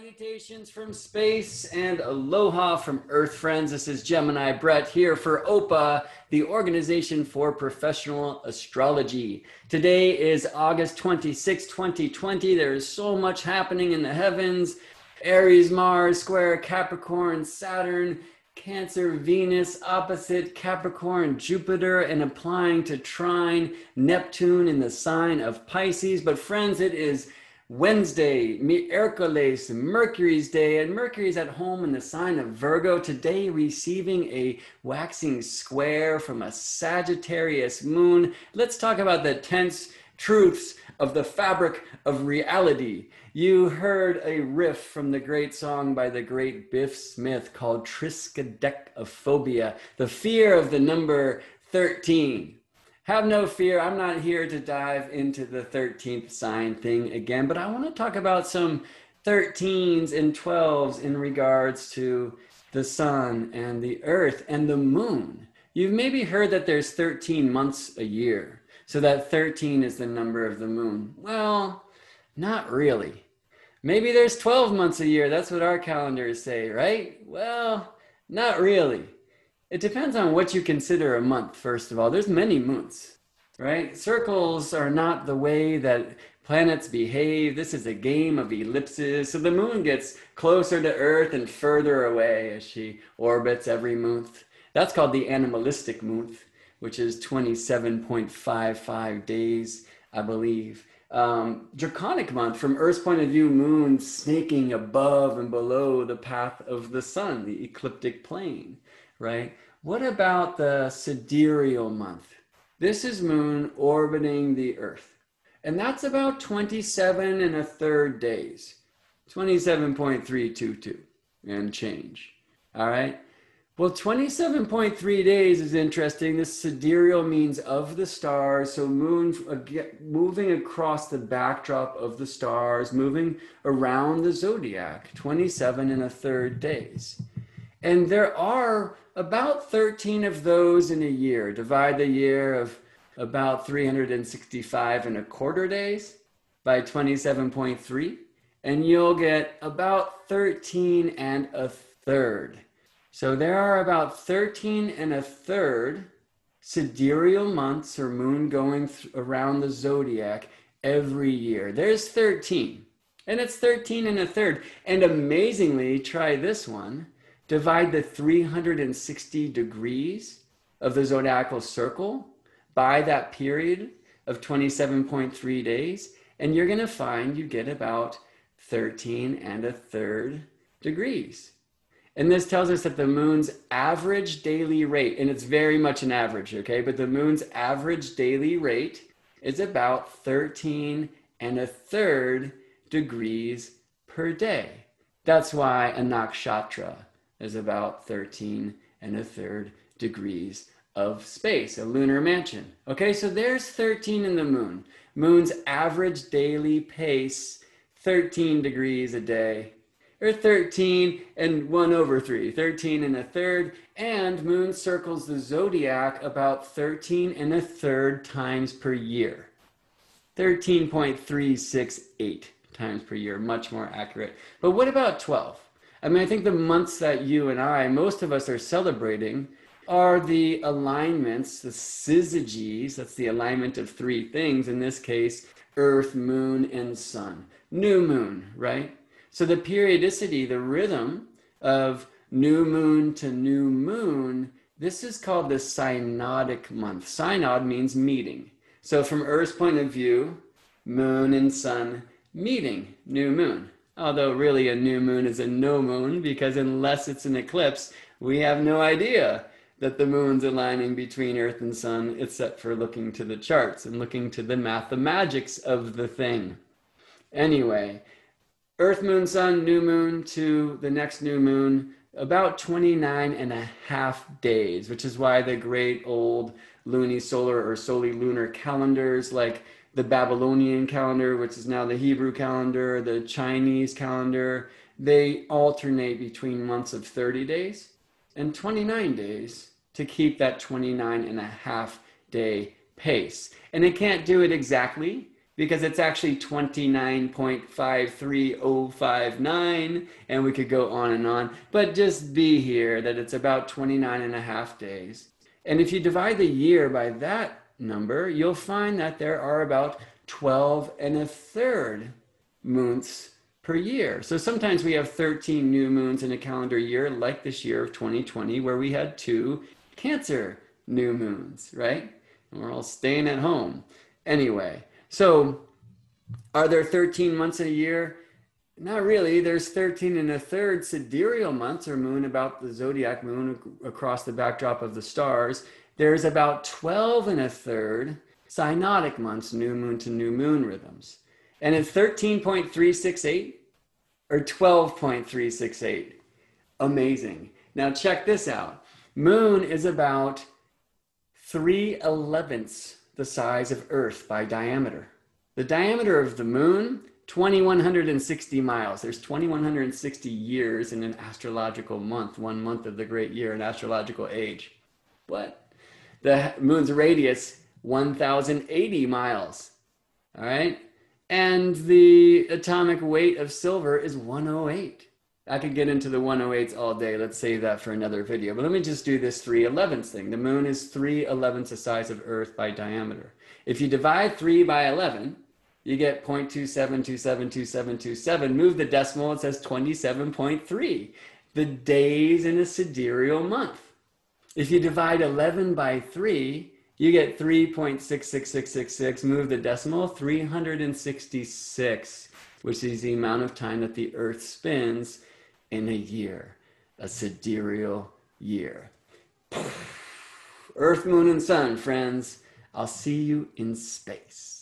Salutations from space and aloha from Earth friends. This is Gemini Brett here for OPA, the Organization for Professional Astrology. Today is August 26, 2020. There is so much happening in the heavens. Aries, Mars, square Capricorn, Saturn, Cancer, Venus, opposite Capricorn, Jupiter, and applying to trine Neptune in the sign of Pisces. But friends, it is Wednesday, Miercules, Mercury's day, and Mercury's at home in the sign of Virgo. Today, receiving a waxing square from a Sagittarius moon. Let's talk about the tense truths of the fabric of reality. You heard a riff from the great song by the great Biff Smith called Triskaidekaphobia, the fear of the number 13 have no fear. I'm not here to dive into the 13th sign thing again, but I want to talk about some 13s and 12s in regards to the sun and the earth and the moon. You've maybe heard that there's 13 months a year. So that 13 is the number of the moon. Well, not really. Maybe there's 12 months a year. That's what our calendars say, right? Well, not really. It depends on what you consider a month, first of all. There's many moons, right? Circles are not the way that planets behave. This is a game of ellipses. So the moon gets closer to Earth and further away as she orbits every month. That's called the anomalistic month, which is 27.55 days, I believe. Um, draconic month, from Earth's point of view, moon snaking above and below the path of the sun, the ecliptic plane right? What about the sidereal month? This is moon orbiting the earth. And that's about 27 and a third days. 27.322 and change. All right. Well, 27.3 days is interesting. This sidereal means of the stars. So, moon moving across the backdrop of the stars, moving around the zodiac, 27 and a third days. And there are about 13 of those in a year. Divide the year of about 365 and a quarter days by 27.3, and you'll get about 13 and a third. So there are about 13 and a third sidereal months or moon going th- around the zodiac every year. There's 13, and it's 13 and a third. And amazingly, try this one divide the 360 degrees of the zodiacal circle by that period of 27.3 days, and you're going to find you get about 13 and a third degrees. And this tells us that the moon's average daily rate, and it's very much an average, okay, but the moon's average daily rate is about 13 and a third degrees per day. That's why a nakshatra is about 13 and a third degrees of space, a lunar mansion. Okay, so there's 13 in the moon. Moon's average daily pace, 13 degrees a day, or 13 and 1 over 3, 13 and a third. And moon circles the zodiac about 13 and a third times per year. 13.368 times per year, much more accurate. But what about 12? I mean, I think the months that you and I, most of us are celebrating, are the alignments, the syzygies, that's the alignment of three things, in this case, earth, moon, and sun. New moon, right? So the periodicity, the rhythm of new moon to new moon, this is called the synodic month. Synod means meeting. So from Earth's point of view, moon and sun meeting, new moon although really a new moon is a no moon because unless it's an eclipse, we have no idea that the moon's aligning between Earth and Sun, except for looking to the charts and looking to the mathematics of the thing. Anyway, Earth, Moon, Sun, new moon to the next new moon, about 29 and a half days, which is why the great old lunisolar or soli lunar calendars like the Babylonian calendar, which is now the Hebrew calendar, the Chinese calendar, they alternate between months of 30 days and 29 days to keep that 29 and a half day pace. And they can't do it exactly because it's actually 29.53059 and we could go on and on but just be here that it's about 29 and a half days and if you divide the year by that number you'll find that there are about 12 and a third moons per year. So sometimes we have 13 new moons in a calendar year like this year of 2020 where we had two cancer new moons right? And we're all staying at home. Anyway so, are there 13 months in a year? Not really. There's 13 and a third sidereal months or moon about the zodiac moon across the backdrop of the stars. There's about 12 and a third synodic months, new moon to new moon rhythms. And it's 13.368 or 12.368. Amazing. Now, check this out moon is about 3 elevenths the size of Earth by diameter. The diameter of the moon, 2160 miles. There's 2160 years in an astrological month, one month of the great year, an astrological age. What? The moon's radius, 1080 miles. All right? And the atomic weight of silver is 108. I could get into the 108s all day. Let's save that for another video. But let me just do this 3 11ths thing. The moon is 3 11ths the size of Earth by diameter. If you divide 3 by 11, you get 0.27272727. Move the decimal, it says 27.3. The days in a sidereal month. If you divide 11 by 3, you get 3.66666. Move the decimal, 366, which is the amount of time that the Earth spins in a year, a sidereal year. Earth, moon, and sun, friends. I'll see you in space.